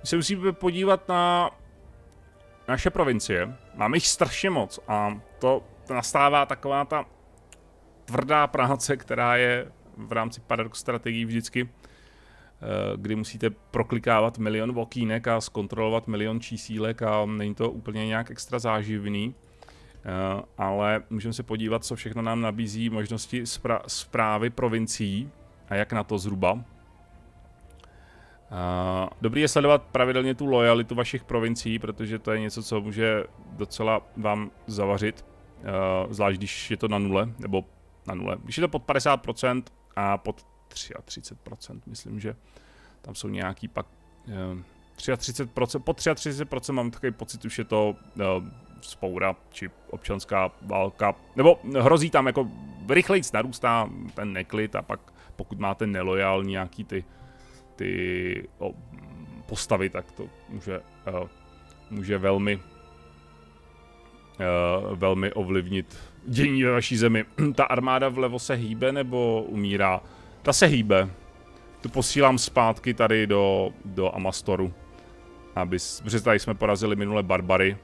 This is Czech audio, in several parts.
My se musíme podívat na naše provincie. Máme jich strašně moc a to nastává taková ta tvrdá práce, která je v rámci paradox strategií vždycky, eh, kdy musíte proklikávat milion okýnek a zkontrolovat milion čísílek a není to úplně nějak extra záživný. Eh, ale můžeme se podívat, co všechno nám nabízí možnosti zprávy provincií a jak na to zhruba. Uh, dobrý je sledovat pravidelně tu lojalitu vašich provincií, protože to je něco, co může docela vám zavařit, uh, zvlášť když je to na nule, nebo na nule. Když je to pod 50% a pod 33%, myslím, že tam jsou nějaký pak uh, 33%, pod 33% mám takový pocit, už je to uh, spoura či občanská válka, nebo hrozí tam jako rychlejc narůstá ten neklid a pak pokud máte nelojál nějaký ty ty o, postavy, tak to může, uh, může velmi uh, velmi ovlivnit dění ve vaší zemi. Ta armáda vlevo se hýbe nebo umírá? Ta se hýbe. Tu posílám zpátky tady do, do Amastoru. Aby, protože tady jsme porazili minule barbary.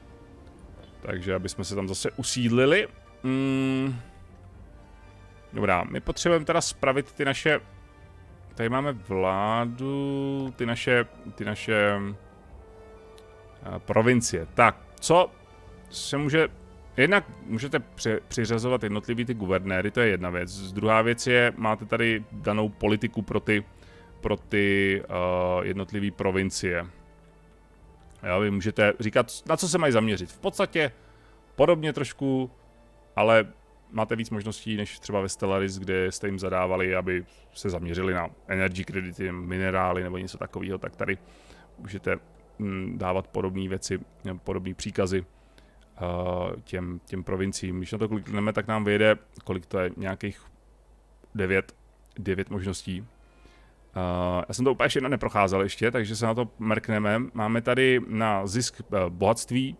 Takže aby jsme se tam zase usídlili. Mm. Dobrá, my potřebujeme teda spravit ty naše Tady máme vládu, ty naše, ty naše uh, provincie. Tak, co se může, jednak můžete při, přiřazovat jednotlivý ty guvernéry, to je jedna věc. Druhá věc je, máte tady danou politiku pro ty, pro ty uh, jednotlivé provincie. Jo, vy můžete říkat, na co se mají zaměřit. V podstatě podobně trošku, ale máte víc možností než třeba ve Stellaris, kde jste jim zadávali, aby se zaměřili na energy kredity, minerály nebo něco takového, tak tady můžete mm, dávat podobné věci, podobné příkazy uh, těm, těm provinciím. Když na to klikneme, tak nám vyjede, kolik to je, nějakých devět, devět možností. Uh, já jsem to úplně všechno neprocházel ještě, takže se na to mrkneme. Máme tady na zisk uh, bohatství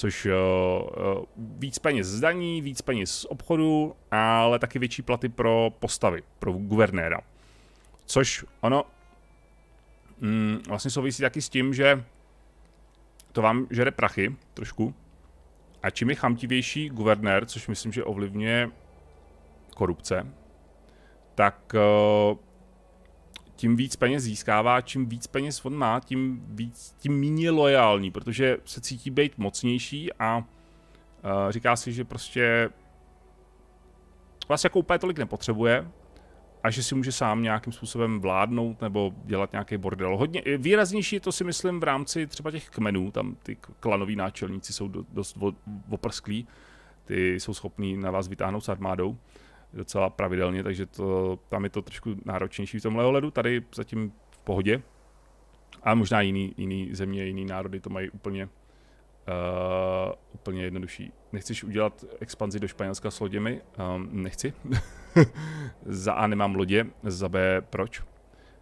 což uh, uh, víc peněz z daní, víc peněz z obchodu, ale taky větší platy pro postavy, pro guvernéra. Což ono mm, vlastně souvisí taky s tím, že to vám žere prachy trošku. A čím je chamtivější guvernér, což myslím, že ovlivňuje korupce, tak uh, tím víc peněz získává, čím víc peněz on má, tím, víc, tím méně lojální, protože se cítí být mocnější a uh, říká si, že prostě vás jako úplně tolik nepotřebuje a že si může sám nějakým způsobem vládnout nebo dělat nějaký bordel. Hodně výraznější je to si myslím v rámci třeba těch kmenů, tam ty klanoví náčelníci jsou dost oprsklí, ty jsou schopní na vás vytáhnout s armádou docela pravidelně, takže to, tam je to trošku náročnější v tomhle ohledu, tady zatím v pohodě. A možná jiný, jiný země, jiný národy to mají úplně, uh, úplně jednodušší. Nechceš udělat expanzi do Španělska s loděmi? Um, nechci. za A nemám lodě, za B proč?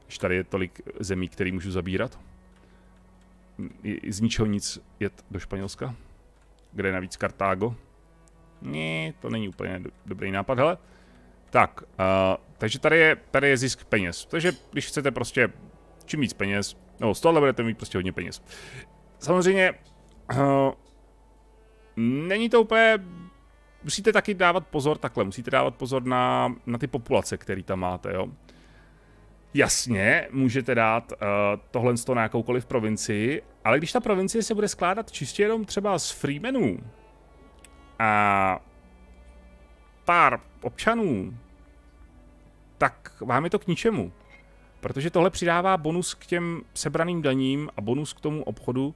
Když tady je tolik zemí, které můžu zabírat. Z ničeho nic jet do Španělska, kde je navíc Kartágo. Ne, to není úplně dobrý nápad, hele. Tak, uh, takže tady je, tady je zisk peněz. Takže když chcete prostě čím víc peněz, no z tohle budete mít prostě hodně peněz. Samozřejmě, uh, není to úplně, musíte taky dávat pozor takhle, musíte dávat pozor na, na ty populace, které tam máte, jo. Jasně, můžete dát uh, tohle na jakoukoliv provincii, ale když ta provincie se bude skládat čistě jenom třeba z freemenů a pár občanů, tak vám je to k ničemu. Protože tohle přidává bonus k těm sebraným daním a bonus k tomu obchodu.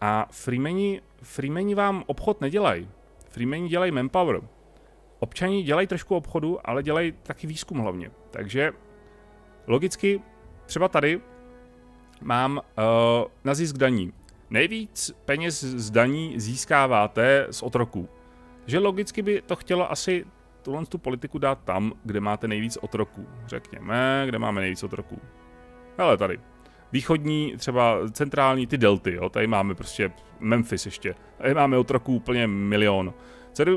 A freemeni, freemeni vám obchod nedělají. Freemeni dělají manpower. Občani dělají trošku obchodu, ale dělají taky výzkum hlavně. Takže logicky třeba tady mám uh, na zisk daní. Nejvíc peněz z daní získáváte z otroků že logicky by to chtělo asi tuhle tu politiku dát tam, kde máte nejvíc otroků, řekněme, kde máme nejvíc otroků. Hele, tady. Východní, třeba centrální, ty delty, jo, tady máme prostě Memphis ještě. Tady máme otroků úplně milion.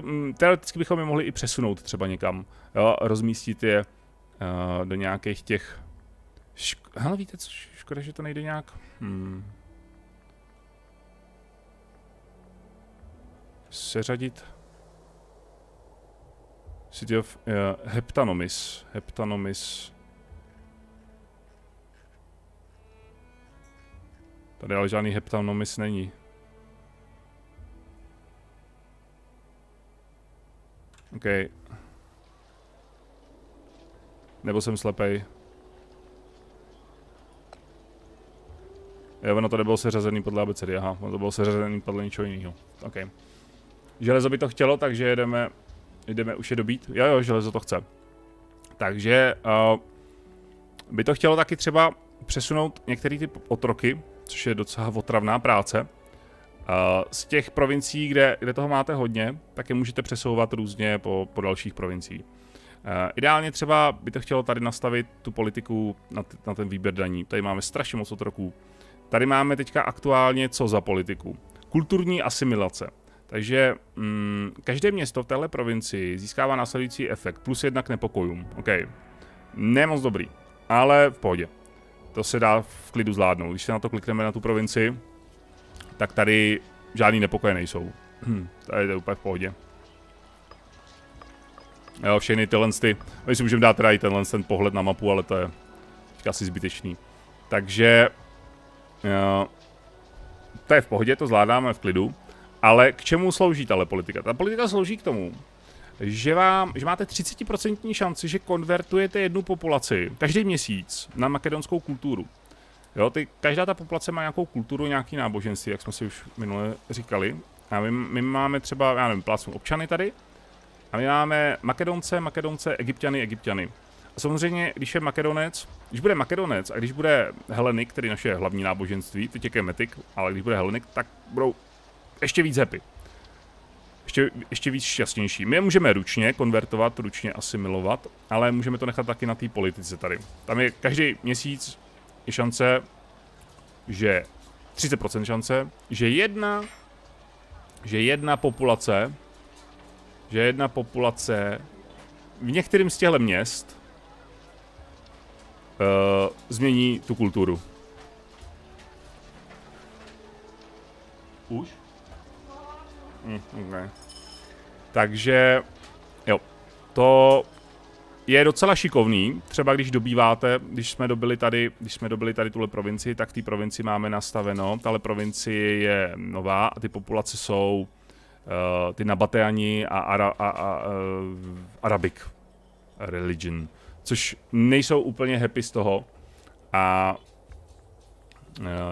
Mm, teoreticky bychom je mohli i přesunout třeba někam, jo, rozmístit je uh, do nějakých těch... Šk- Hele, víte co, škoda, že to nejde nějak... Hmm. Seřadit City of uh, Heptanomis. Heptanomis. Tady ale žádný Heptanomis není. OK. Nebo jsem slepej. Jo, ono to nebylo seřazený podle abecedy, aha, ono to bylo seřazený podle něčeho jiného. OK. Železo by to chtělo, takže jedeme, jdeme už je dobít. Jo, jo, železo to chce. Takže uh, by to chtělo taky třeba přesunout některé ty otroky, což je docela otravná práce. Uh, z těch provincií, kde, kde toho máte hodně, tak je můžete přesouvat různě po, po dalších provinciích. Uh, ideálně třeba by to chtělo tady nastavit tu politiku na, na ten výběr daní. Tady máme strašně moc otroků. Tady máme teďka aktuálně co za politiku? Kulturní asimilace. Takže mm, každé město v téhle provincii získává následující efekt, plus jednak nepokojům. OK. Ne moc dobrý, ale v pohodě. To se dá v klidu zvládnout. Když se na to klikneme na tu provinci, tak tady žádný nepokoje nejsou. Hm, tady je úplně v pohodě. Jo, všechny tyhle ty, my si můžeme dát teda i tenhle ten pohled na mapu, ale to je asi zbytečný. Takže Jo. To je v pohodě, to zvládáme v klidu. Ale k čemu slouží tahle politika? Ta politika slouží k tomu, že, vám, že máte 30% šanci, že konvertujete jednu populaci každý měsíc na makedonskou kulturu. Jo, ty, každá ta populace má nějakou kulturu, nějaký náboženství, jak jsme si už minule říkali. A my, my máme třeba, já nevím, plácnu občany tady. A my máme Makedonce, Makedonce, Egyptiany, Egyptiany. A samozřejmě, když je Makedonec, když bude Makedonec a když bude Helenik, který naše hlavní náboženství, teď je Kemetik, ale když bude Helenik, tak budou ještě víc happy. Ještě, ještě víc šťastnější. My je můžeme ručně konvertovat, ručně asimilovat, ale můžeme to nechat taky na té politice tady. Tam je každý měsíc je šance, že 30% šance, že jedna, že jedna populace, že jedna populace v některém z těchto měst uh, změní tu kulturu. Už? Mm, okay. Takže, jo, to je docela šikovný, třeba když dobýváte, když jsme dobili tady, když jsme dobili tady tuhle provincii, tak ty provinci máme nastaveno, tahle provincie je nová a ty populace jsou uh, ty Nabateani a, Ara, a, a uh, Arabic religion což nejsou úplně happy z toho. A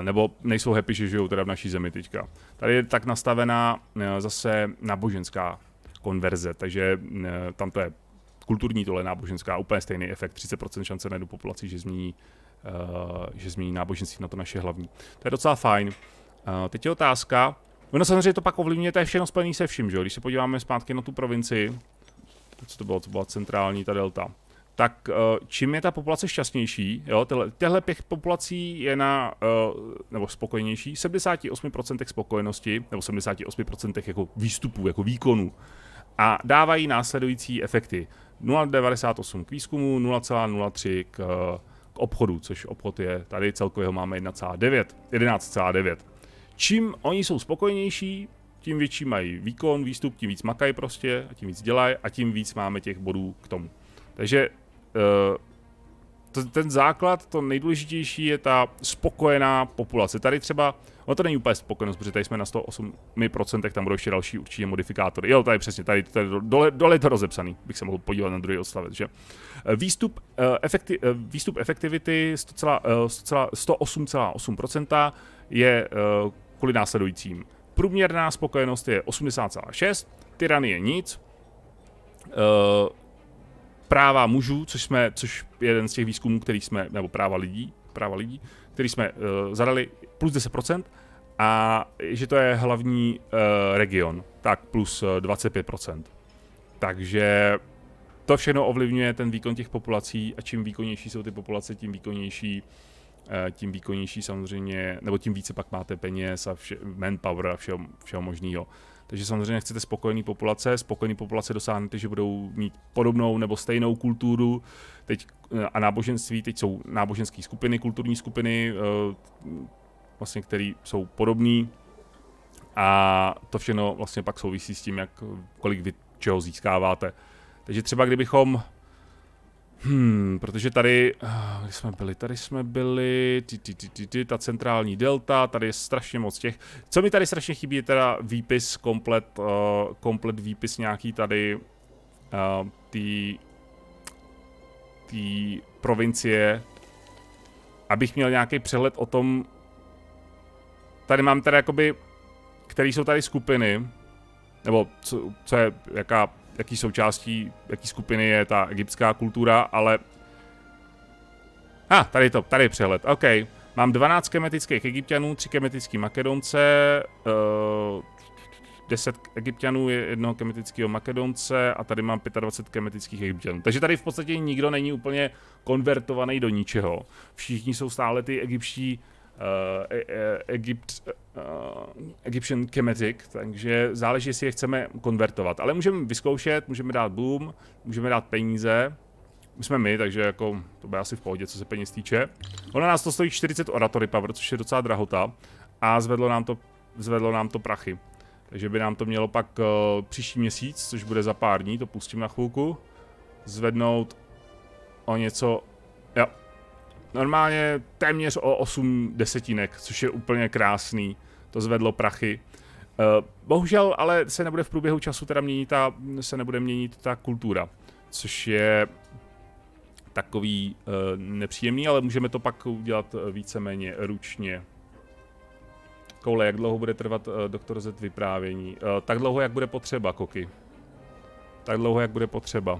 nebo nejsou happy, že žijou teda v naší zemi teďka. Tady je tak nastavená eh, zase náboženská konverze, takže eh, tam to je kulturní, tohle náboženská, úplně stejný efekt, 30% šance na jednu populaci, že změní, že změní náboženství na to naše hlavní. To je docela fajn. teď je otázka, ono samozřejmě to pak ovlivňuje, to je všechno spojený se vším, že? když se podíváme zpátky na tu provincii, co to bylo, to byla centrální ta delta, tak eh, čím je ta populace šťastnější, jo, tyhle, těhle pěch populací je na, uh, nebo spokojnější, 78% spokojenosti, nebo 78% jako výstupů, jako výkonů. A dávají následující efekty. 0,98 k výzkumu, 0,03 k, k obchodu, což obchod je, tady celkově ho máme 1,9, 11,9. Čím oni jsou spokojnější, tím větší mají výkon, výstup, tím víc makají prostě, a tím víc dělají a tím víc máme těch bodů k tomu. Takže Eh, ten základ, to nejdůležitější je ta spokojená populace. Tady třeba, ono to není úplně spokojenost, protože tady jsme na 108%, tam budou ještě další určitě modifikátory. Jo, tady přesně, tady, tady dole, dole je to rozepsaný, bych se mohl podívat na druhý odstavec, že? Eh, výstup, uh, efekti, výstup efektivity 108,8% je kvůli následujícím. Průměrná spokojenost je 80,6, tyrany je nic, práva mužů, což jsme, což je jeden z těch výzkumů, který jsme, nebo práva lidí, práva lidí, který jsme uh, zadali plus 10%, a že to je hlavní uh, region, tak plus 25%. Takže to všechno ovlivňuje ten výkon těch populací a čím výkonnější jsou ty populace, tím výkonnější tím výkonnější samozřejmě, nebo tím více pak máte peněz a vše, manpower a všeho, všeho možného. Takže samozřejmě chcete spokojený populace, spokojený populace dosáhnete, že budou mít podobnou nebo stejnou kulturu teď, eh, a náboženství. Teď jsou náboženské skupiny, kulturní skupiny, eh, vlastně, které jsou podobné. A to všechno vlastně pak souvisí s tím, jak kolik vy čeho získáváte. Takže třeba kdybychom Hmm, protože tady, ah, kde jsme byli, tady jsme byli, ty, ty, ty, ty, ty, ta centrální delta, tady je strašně moc těch. Co mi tady strašně chybí je teda výpis, komplet, uh, komplet výpis nějaký tady uh, tý, tý provincie, abych měl nějaký přehled o tom, tady mám teda jakoby, který jsou tady skupiny, nebo co, co je, jaká jaký součástí, jaký skupiny je ta egyptská kultura, ale... A, ah, tady to, tady je přehled, OK. Mám 12 kemetických egyptianů, 3 kemetický makedonce, uh, 10 egyptianů, jednoho kemetického makedonce a tady mám 25 kemetických egyptianů. Takže tady v podstatě nikdo není úplně konvertovaný do ničeho. Všichni jsou stále ty egyptští uh, Egypt, uh, Egyptian Kemetic, takže záleží, jestli je chceme konvertovat. Ale můžeme vyzkoušet, můžeme dát boom, můžeme dát peníze, my jsme my, takže jako to bude asi v pohodě, co se peněz týče. Ono nás to stojí 40 oratory power, což je docela drahota a zvedlo nám to, zvedlo nám to prachy. Takže by nám to mělo pak uh, příští měsíc, což bude za pár dní, to pustím na chvilku, zvednout o něco, jo, normálně téměř o 8 desetinek, což je úplně krásný. To zvedlo prachy. Uh, bohužel ale se nebude v průběhu času teda měnit ta, se nebude měnit ta kultura, což je takový uh, nepříjemný, ale můžeme to pak udělat víceméně ručně. Koule, jak dlouho bude trvat doktor Z vyprávění? Tak dlouho, jak bude potřeba, Koky. Tak dlouho, jak bude potřeba.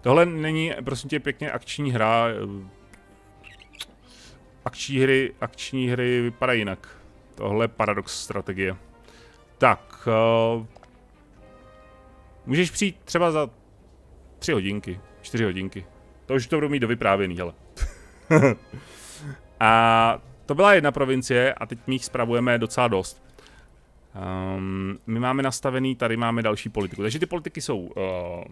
Tohle není, prosím tě, pěkně akční hra, akční hry, akční hry vypadají jinak. Tohle je paradox strategie. Tak. Uh, můžeš přijít třeba za tři hodinky, čtyři hodinky. To už to budu mít do vyprávěný, hele. a to byla jedna provincie a teď my jich spravujeme docela dost. Um, my máme nastavený, tady máme další politiku. Takže ty politiky jsou uh,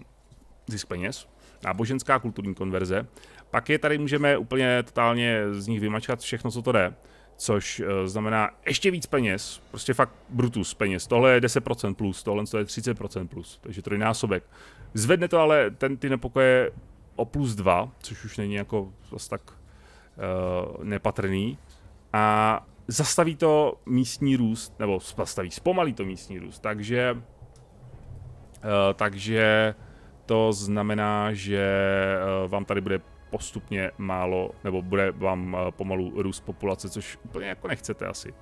zisk peněz, náboženská kulturní konverze, pak je tady můžeme úplně totálně z nich vymačkat všechno, co to jde. Což uh, znamená ještě víc peněz, prostě fakt brutus peněz. Tohle je 10% plus, tohle je 30% plus, takže trojnásobek. Zvedne to ale ten, ty nepokoje o plus 2, což už není jako zase tak uh, nepatrný. A zastaví to místní růst, nebo zastaví, zpomalí to místní růst, takže uh, takže to znamená, že uh, vám tady bude postupně málo, nebo bude vám eh, pomalu růst populace, což úplně jako nechcete asi.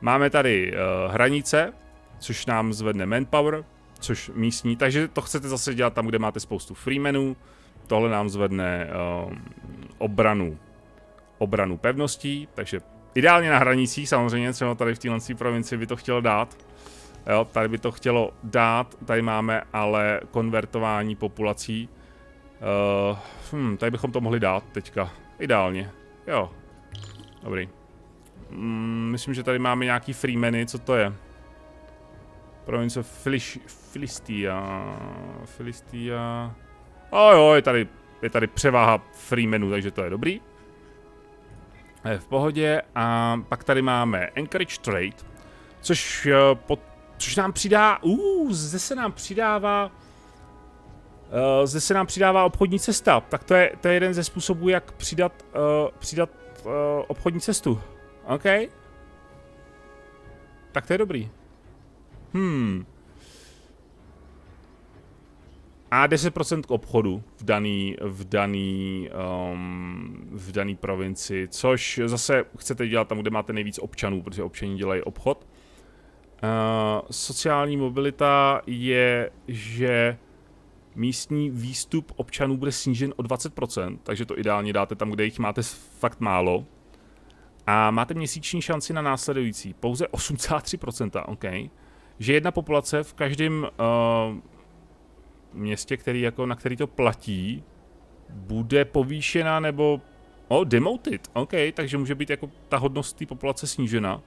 Máme tady uh, hranice, což nám zvedne manpower, což místní, takže to chcete zase dělat tam, kde máte spoustu freemenů. Tohle nám zvedne obranu, obranu pevností, takže ideálně na hranicích, samozřejmě třeba tady v téhle provincii by to chtělo dát. Jo, tady by to chtělo dát, tady máme ale konvertování populací, Uh, hm, tady bychom to mohli dát teďka. Ideálně. Jo. Dobrý. Mm, myslím, že tady máme nějaký freemeny. Co to je? Province Filiš, Filistia. Filistia. O jo, je tady, je tady převáha freemenů, takže to je dobrý. Je v pohodě. A pak tady máme Encourage Trade, což, uh, pod, což nám přidá, uh, zde se nám přidává Uh, zde se nám přidává obchodní cesta, tak to je, to je jeden ze způsobů, jak přidat, uh, přidat uh, obchodní cestu. OK. Tak to je dobrý. Hmm. A 10% k obchodu v daný, v daný, um, v daný provinci, což zase chcete dělat tam, kde máte nejvíc občanů, protože občaní dělají obchod. Uh, sociální mobilita je, že místní výstup občanů bude snížen o 20%, takže to ideálně dáte tam, kde jich máte fakt málo. A máte měsíční šanci na následující, pouze 8,3%, OK. Že jedna populace v každém uh, městě, který jako, na který to platí, bude povýšena nebo oh, demoted, OK, takže může být jako ta hodnost té populace snížena.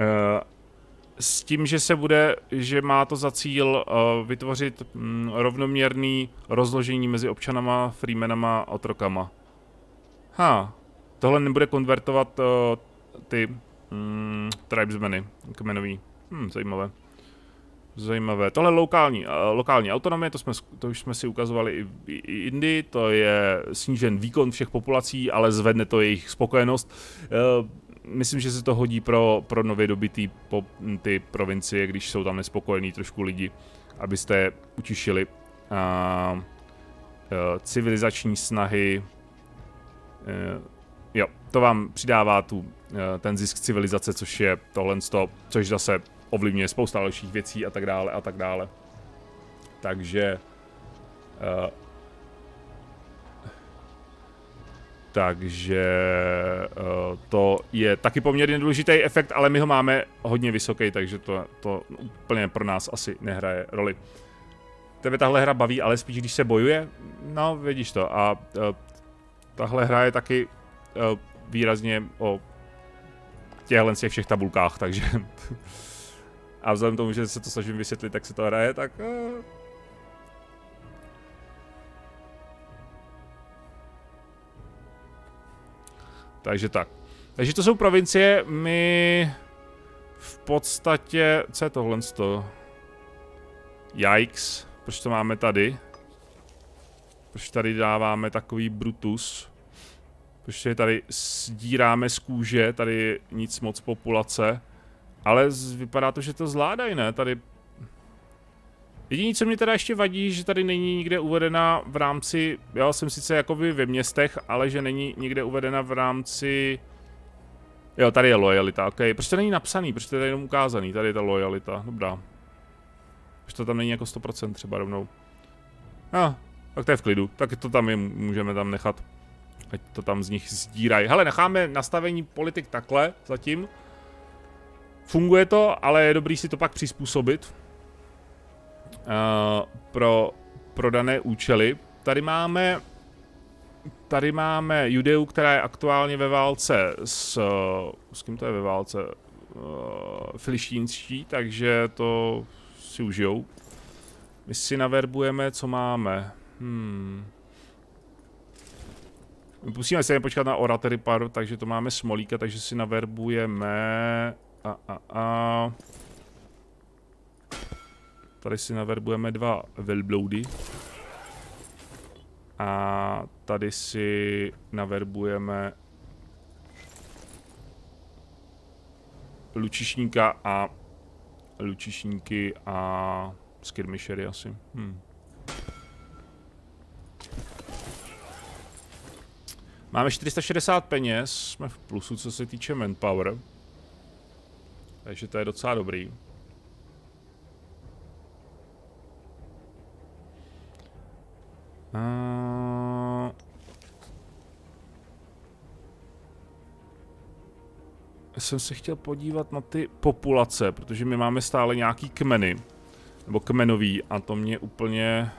Uh, s tím, že se bude, že má to za cíl uh, vytvořit mm, rovnoměrný rozložení mezi občanama, freemanama a otrokama. Ha, tohle nebude konvertovat uh, ty Mm, tribesmeny, kmenový. Hm, zajímavé. Zajímavé. Tohle lokální, uh, lokální autonomie, to, jsme, to už jsme si ukazovali i, i, i Indy, to je snížen výkon všech populací, ale zvedne to jejich spokojenost. Myslím, že se to hodí pro, pro nově dobitý po, ty provincie, když jsou tam nespokojení trošku lidi, abyste utišili. Uh, uh, civilizační snahy, uh, jo, to vám přidává tu, uh, ten zisk civilizace, což je tohle, což zase ovlivňuje spousta dalších věcí a tak dále a tak dále. Takže... Uh, takže uh, to je taky poměrně důležitý efekt, ale my ho máme hodně vysoký, takže to, to úplně pro nás asi nehraje roli. Tebe tahle hra baví, ale spíš když se bojuje? No, vidíš to. A uh, tahle hra je taky uh, výrazně o těchhle těch všech tabulkách, takže A vzhledem tomu, že se to snažím vysvětlit, tak se to hraje, tak... Takže tak. Takže to jsou provincie, my v podstatě, co je tohle to? Yikes, proč to máme tady? Proč tady dáváme takový Brutus? Proč tady sdíráme z kůže, tady nic moc populace. Ale vypadá to, že to zvládají, ne? Tady... Jediné, co mě teda ještě vadí, že tady není nikde uvedena v rámci... Já jsem sice jakoby ve městech, ale že není nikde uvedena v rámci... Jo, tady je lojalita, ok. Proč to není napsaný? Proč to je jenom ukázaný? Tady je ta lojalita, dobrá. Proč to tam není jako 100% třeba rovnou? No, tak to je v klidu. Tak to tam je, můžeme tam nechat. Ať to tam z nich sdírají. Hele, necháme nastavení politik takhle zatím. Funguje to, ale je dobrý si to pak přizpůsobit pro, pro dané účely. Tady máme tady máme Judeu, která je aktuálně ve válce s... S kým to je ve válce? Uh, Filištínští, takže to si užijou. My si naverbujeme, co máme. Hmm. Musíme se počkat na Oratery Par, takže to máme Smolíka, takže si naverbujeme a, a, a. Tady si naverbujeme dva velbloudy. A tady si naverbujeme lučišníka a lučišníky a skirmishery asi. Hmm. Máme 460 peněz, jsme v plusu, co se týče manpower. Takže to je docela dobrý. Uh... Jsem se chtěl podívat na ty populace, protože my máme stále nějaký kmeny. Nebo kmenový a to mě úplně...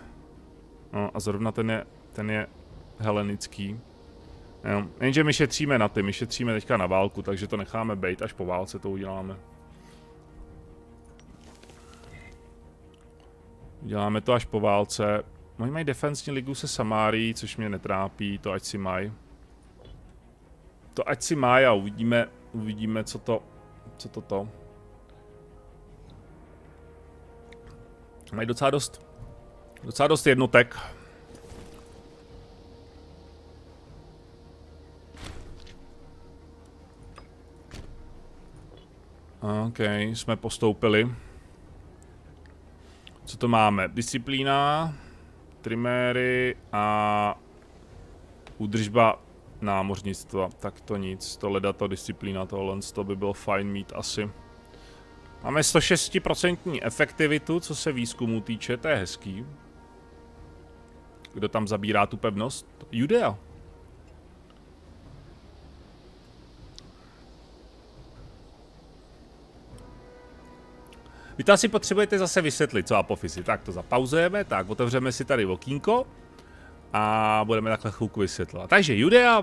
No a zrovna ten je, ten je helenický. Jo. Jenže my šetříme na ty, my šetříme teďka na válku, takže to necháme být, až po válce to uděláme. Děláme to až po válce. Oni mají defensní ligu se Samárií, což mě netrápí, to ať si mají. To ať si mají a uvidíme, uvidíme, co to, co to to. Mají docela dost, docela dost jednotek. OK, jsme postoupili. Co to máme? Disciplína, triméry a údržba námořnictva. Tak to nic, to to disciplína, tohle to by bylo fajn mít asi. Máme 106% efektivitu, co se výzkumu týče, to je hezký. Kdo tam zabírá tu pevnost? Judea. Vy to asi potřebujete zase vysvětlit, co apofisy. Tak to zapauzujeme, tak otevřeme si tady okýnko a budeme takhle chvilku vysvětlovat. Takže Judea...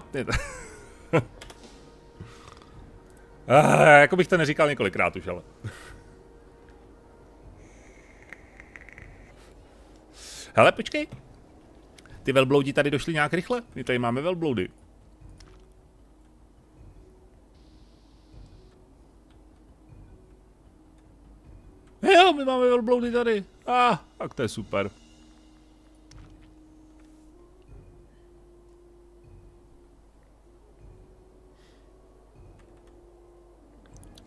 ah, jako bych to neříkal několikrát už, ale... Hele, počkej. Ty velbloudi tady došly nějak rychle? My tady máme velbloudy. Oh, my máme velbloudy tady. A, ah, tak to je super.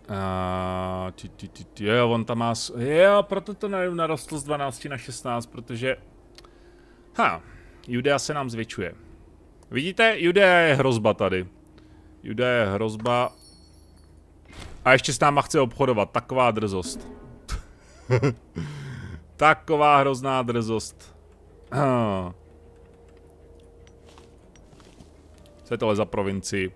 Uh, ty, ty, ty, ty, jo, on tam má... Jo, proto to narostlo z 12 na 16, protože... Ha, Judea se nám zvětšuje. Vidíte, Judea je hrozba tady. Judea je hrozba. A ještě s náma chce obchodovat, taková drzost. taková hrozná drzost. Co je tohle za provincii?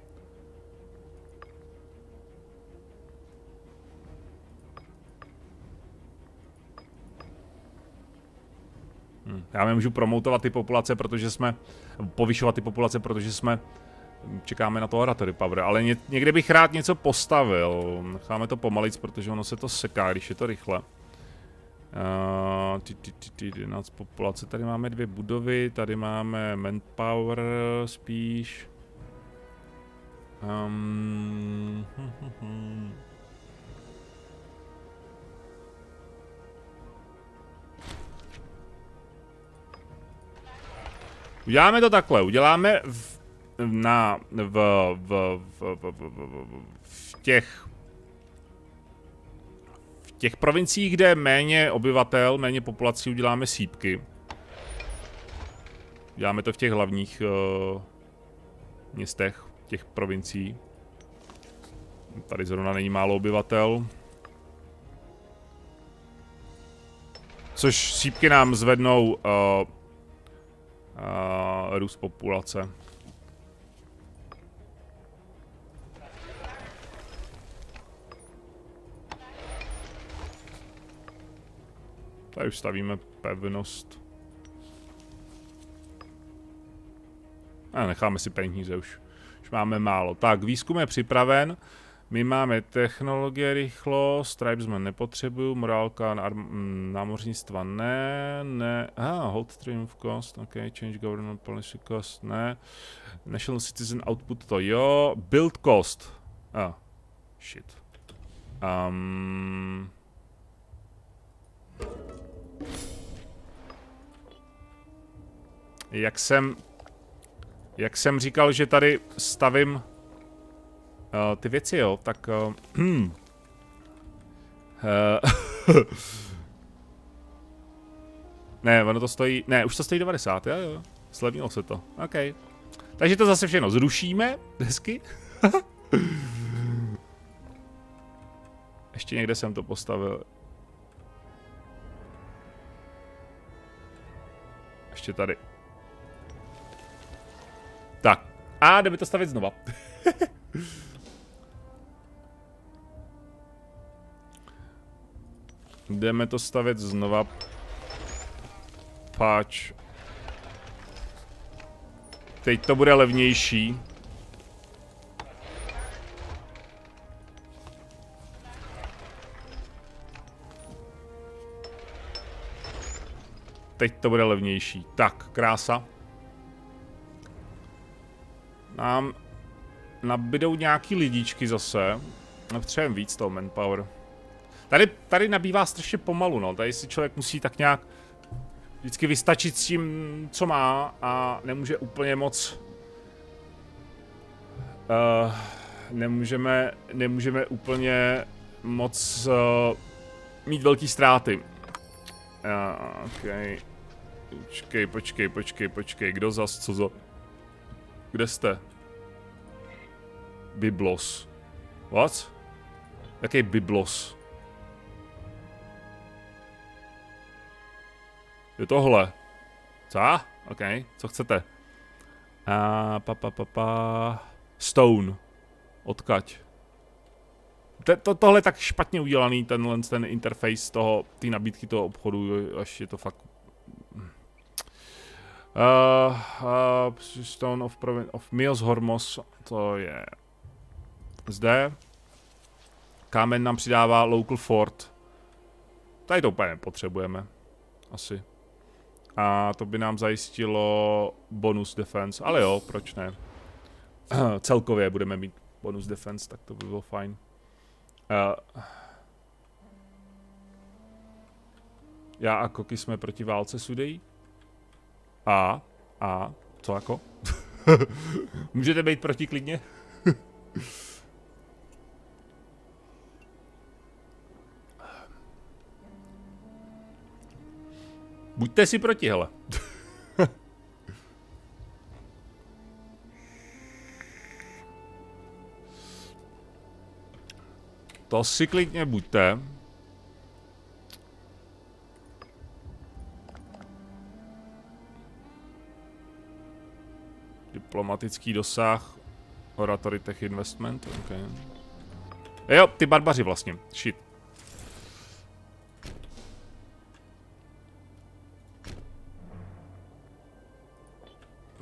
Hmm. Já můžu promotovat ty populace, protože jsme, povyšovat ty populace, protože jsme, čekáme na to oratory power, ale ně, někde bych rád něco postavil. Necháme to pomalic, protože ono se to seká, když je to rychle. Uh, ty, ty, ty, ty, 11 populace, tady máme dvě budovy, tady máme manpower spíš. Um. Uděláme to takhle, uděláme v, na, v, v, v, v, v, v, v těch těch provinciích, kde je méně obyvatel, méně populací, uděláme sípky. Děláme to v těch hlavních uh, městech, těch provincií. Tady zrovna není málo obyvatel. Což sípky nám zvednou uh, uh, růst populace. Tady už stavíme pevnost. A necháme si peníze už. Už máme málo. Tak, výzkum je připraven. My máme technologie rychlost, tribesman nepotřebuju, morálka námořnictva ne, ne, aha, hold triumph cost, ok, change government policy cost, ne, national citizen output to jo, build cost, ah, shit. Um, jak jsem, jak jsem říkal, že tady stavím Uh, ty věci, jo, tak... Uh, ne, ono to stojí... Ne, už to stojí 90, jo, jo. Slevnilo se to, OK. Takže to zase všechno zrušíme, hezky. Ještě někde jsem to postavil. Ještě tady. Tak. A jdeme to stavit znova. Jdeme to stavět znova. Páč. Teď to bude levnější. Teď to bude levnější. Tak, krása. Nám nabydou nějaký lidičky zase. Potřebujeme víc toho manpower. Tady, tady nabývá strašně pomalu, no. Tady si člověk musí tak nějak vždycky vystačit s tím, co má a nemůže úplně moc... Uh, nemůžeme, nemůžeme úplně moc uh, mít velký ztráty. Uh, okay. Počkej, počkej, počkej, počkej, kdo zas, co za... Kde jste? Biblos. What? Jaký Biblos? Je tohle. Co? OK, co chcete? A pa, pa, pa, pa. Stone. Odkaď. To, to, tohle je tak špatně udělaný, tenhle ten interface toho, ty nabídky toho obchodu, až je to fakt... Uh, uh, Stone of, Provin of Mios Hormos, to je zde. Kámen nám přidává Local Fort. Tady to úplně nepotřebujeme. Asi. A to by nám zajistilo bonus defense, ale jo, proč ne. Celkově budeme mít bonus defense, tak to by bylo fajn. Uh, Já a Koky jsme proti válce sudej. A? A? Co jako? Můžete být proti klidně? Buďte si proti, hele. to si klidně buďte. Diplomatický dosah. Oratory Tech Investment, okay. Jo, ty barbaři vlastně, shit.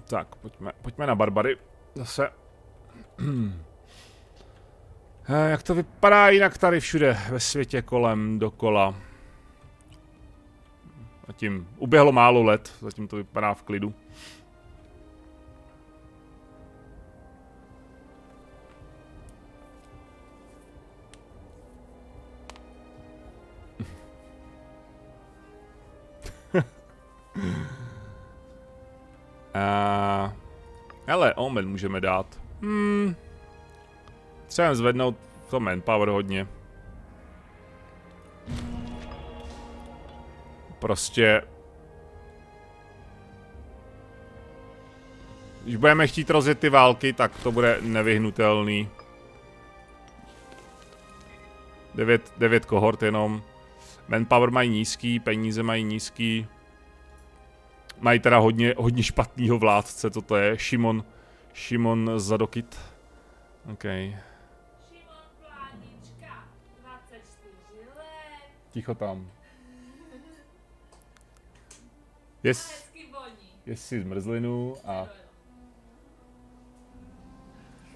Tak, pojďme, pojďme na barbary. Zase. Eh, jak to vypadá jinak tady všude ve světě kolem, dokola. Zatím uběhlo málo let, zatím to vypadá v klidu. Hele, Omen můžeme dát. Hmm. Třeba zvednout to manpower hodně. Prostě... Když budeme chtít rozjet ty války, tak to bude nevyhnutelný. 9, 9 kohort jenom. Manpower mají nízký, peníze mají nízký. Mají teda hodně, hodně špatného vládce, co to je. Šimon, Šimon Zadokit. OK. Šimon Plánička, 24 let. Ticho tam. Jest, jest si zmrzlinu a...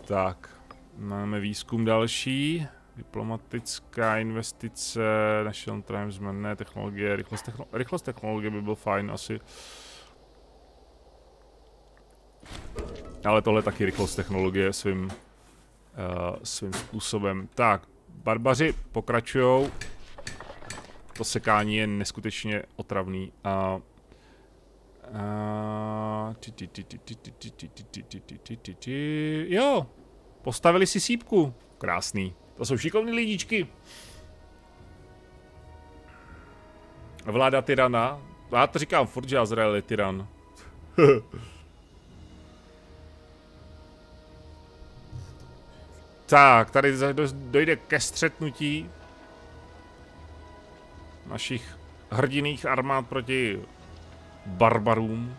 Tak, máme výzkum další. Diplomatická investice, National Times, ne, technologie, rychlost, techno rychlost technologie by byl fajn asi. Ale tohle taky rychlost technologie svým, uh, svým způsobem. Tak, barbaři pokračují. To sekání je neskutečně otravný. A Jo, postavili si sípku. Krásný. To jsou šikovní lidičky. Vláda tyrana. Já to říkám furt, že Azrael je tyran. Tak, tady dojde ke střetnutí našich hrdiných armád proti barbarům.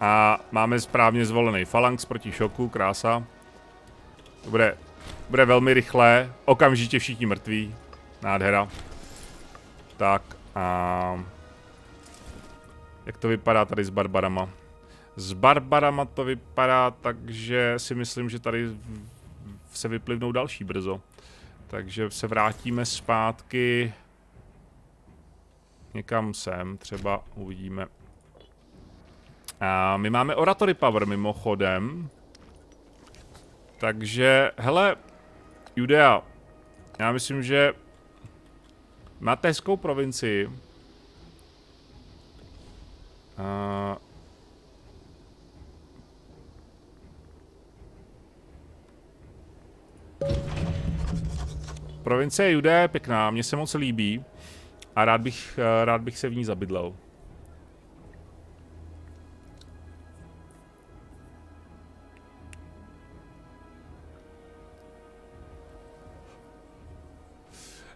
A máme správně zvolený falanx proti šoku, krása. To bude, bude velmi rychlé, okamžitě všichni mrtví. Nádhera. Tak a... Jak to vypadá tady s barbarama? S barbarama to vypadá tak, že si myslím, že tady se vyplivnou další brzo. Takže se vrátíme zpátky někam sem, třeba uvidíme. A my máme Oratory Power mimochodem. Takže, hele, Judea, já myslím, že máte hezkou provincii. Uh, Provincie Jude je pěkná, mně se moc líbí a rád bych, eh, rád bych se v ní zabydlel.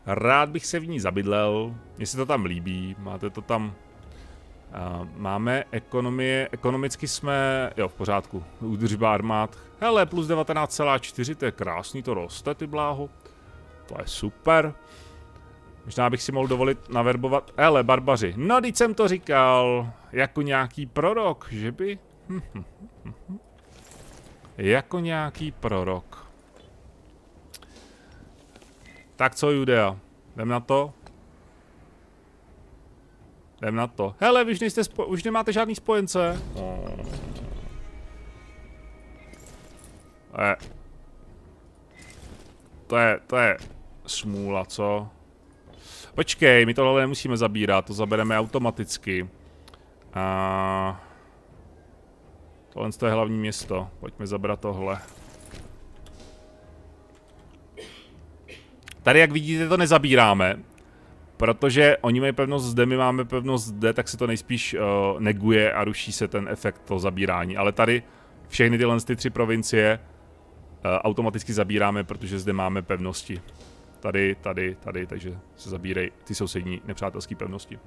Rád bych se v ní zabydlel, mně se to tam líbí, máte to tam... Uh, máme ekonomie, ekonomicky jsme, jo v pořádku, údržba armád. Hele, plus 19,4, to je krásný, to roste ty bláho. To je super. Možná bych si mohl dovolit naverbovat... Hele, barbaři. No, teď jsem to říkal. Jako nějaký prorok, že by? jako nějaký prorok. Tak co, Judea? Jdem na to? Jdem na to. Hele, vy už, nejste už nemáte žádný spojence. Eh. To je, to je smůla, co? Počkej, my tohle nemusíme zabírat, to zabereme automaticky. A... Tohle je hlavní město, pojďme zabrat tohle. Tady, jak vidíte, to nezabíráme, protože oni mají pevnost zde, my máme pevnost zde, tak se to nejspíš uh, neguje a ruší se ten efekt toho zabírání. Ale tady všechny tyhle ty tři provincie uh, automaticky zabíráme, protože zde máme pevnosti. Tady, tady, tady, takže se zabírej ty sousední nepřátelské pevnosti.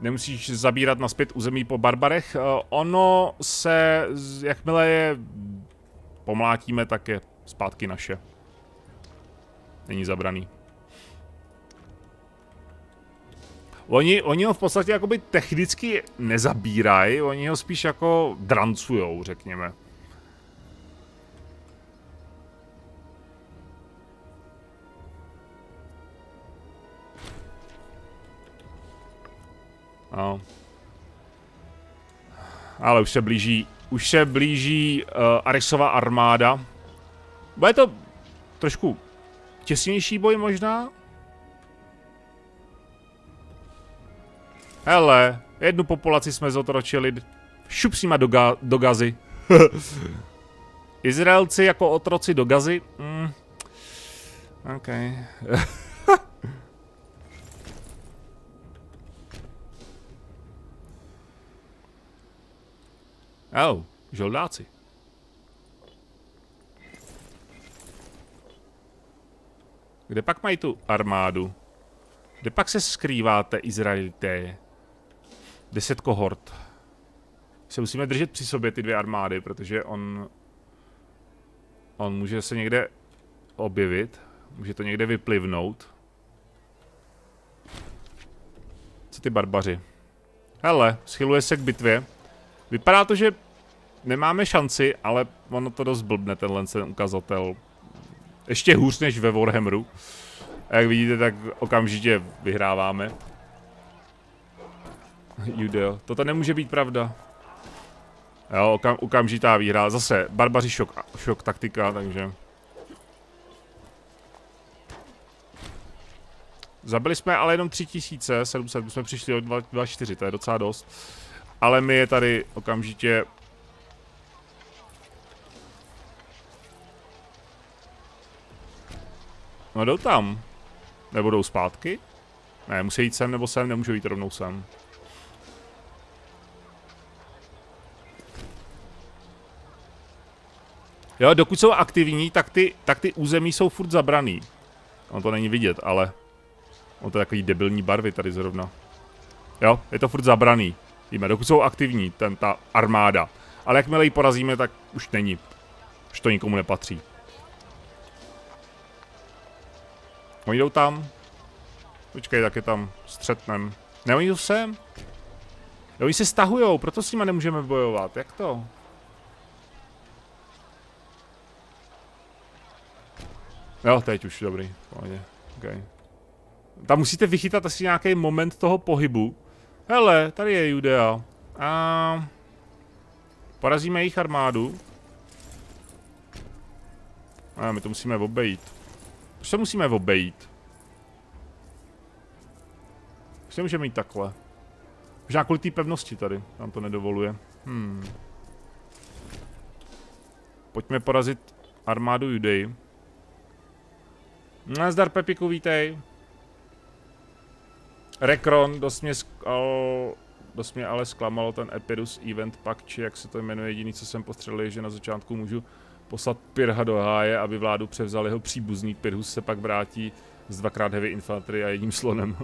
Nemusíš zabírat naspět území po barbarech. Uh, ono se, jakmile je pomlátíme, tak je zpátky naše. Není zabraný. Oni, oni ho v podstatě jakoby technicky nezabírají, oni ho spíš jako drancujou, řekněme. No. Ale už se blíží, už se blíží uh, Arisova armáda. Bude to trošku těsnější boj možná? Hele, jednu populaci jsme zotročili. Šup s nima do, ga do gazy. Izraelci jako otroci do gazy? Mm. OK. oh, žoldáci. Kde pak mají tu armádu? Kde pak se skrýváte, Izraelité? Deset kohort. Se musíme držet při sobě ty dvě armády, protože on... On může se někde objevit. Může to někde vyplivnout. Co ty barbaři? Hele, schyluje se k bitvě. Vypadá to, že nemáme šanci, ale ono to dost blbne, tenhle ten ukazatel. Ještě hůř než ve Warhammeru. A jak vidíte, tak okamžitě vyhráváme. Judeo. Toto nemůže být pravda. Jo, okam, okamžitá výhra. Zase, barbaři šok, šok taktika, takže... Zabili jsme ale jenom 3700, my jsme přišli o 2.4, to je docela dost. Ale my je tady okamžitě No jdou tam. Nebo jdou zpátky? Ne, musí jít sem nebo sem, nemůžu jít rovnou sem. Jo, dokud jsou aktivní, tak ty, tak ty území jsou furt zabraný. On to není vidět, ale... On to je takový debilní barvy tady zrovna. Jo, je to furt zabraný. Víme, dokud jsou aktivní, ten, ta armáda. Ale jakmile ji porazíme, tak už není. Už to nikomu nepatří. Oni jdou tam. Počkej, tak je tam střetnem. Ne, oni jdou sem. Jo, oni se stahujou, proto s nimi nemůžeme bojovat. Jak to? Jo, teď už, dobrý. Pohodě. Okay. Tam musíte vychytat asi nějaký moment toho pohybu. Hele, tady je Judea. A... Porazíme jejich armádu. A my to musíme obejít. Proč se musíme obejít? Proč můžeme mít takhle? Možná kvůli té pevnosti tady, nám to nedovoluje. Hmm. Pojďme porazit armádu Judei. Nazdar Pepiku, vítej. Rekron, dost mě, skal, dost mě ale zklamalo ten Epirus Event Pack, či jak se to jmenuje, jediný co jsem postřelil, že na začátku můžu poslat Pirha do háje, aby vládu převzal jeho příbuzný. Pirhus se pak vrátí s dvakrát heavy infantry a jedním slonem.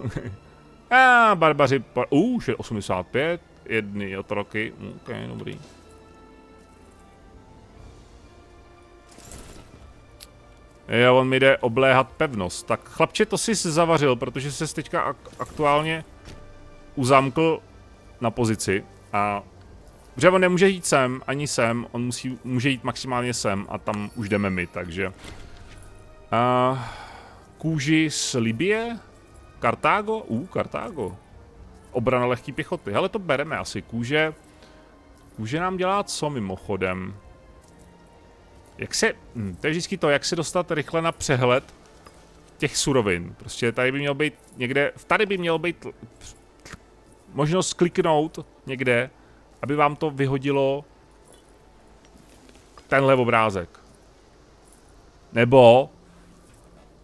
a barbaři, uh, 85, jedny otroky, ok, dobrý. Jo, on mi jde obléhat pevnost. Tak chlapče, to si zavařil, protože se teďka ak aktuálně uzamkl na pozici a Protože on nemůže jít sem, ani sem, on musí, může jít maximálně sem a tam už jdeme my, takže... Uh, kůži z Libie? Kartágo? Uh, Kartágo. Obrana lehký pěchoty. Hele, to bereme asi. Kůže... Kůže nám dělá co mimochodem? Jak se, hm, to je vždycky to, jak se dostat rychle na přehled těch surovin. Prostě tady by měl být někde, tady by měl být možnost kliknout někde, aby vám to vyhodilo tenhle obrázek. Nebo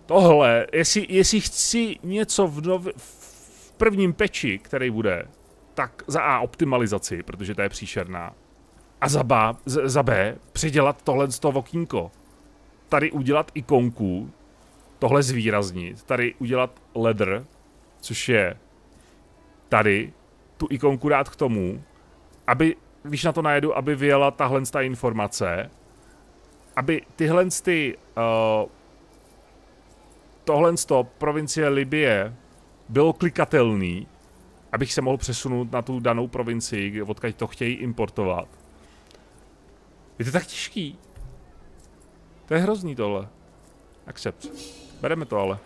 tohle, jestli, jestli chci něco v, nov, v prvním peči, který bude, tak za A optimalizaci, protože to je příšerná. A za, B, za B přidělat tohle z toho okýnko. Tady udělat ikonku, tohle zvýraznit, tady udělat ledr, což je tady, tu ikonku dát k tomu, aby, když na to najedu, aby vyjela tahle ta informace, aby tyhle ty, uh, tohle z provincie Libie bylo klikatelný, abych se mohl přesunout na tu danou provincii, odkud to chtějí importovat. Je to tak těžký. To je hrozný tohle. Accept. Bereme to ale.